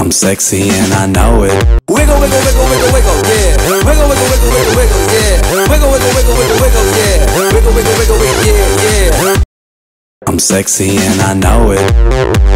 I'm sexy and I know it. Wiggle, wiggle, wiggle, wiggle, wiggle, yeah. Wiggle, wiggle, wiggle, wiggle, wiggle, yeah. Wiggle, wiggle, wiggle, wiggle, wiggle, yeah. Wiggle, wiggle, wiggle, wiggle, yeah, yeah. I'm sexy and I know it.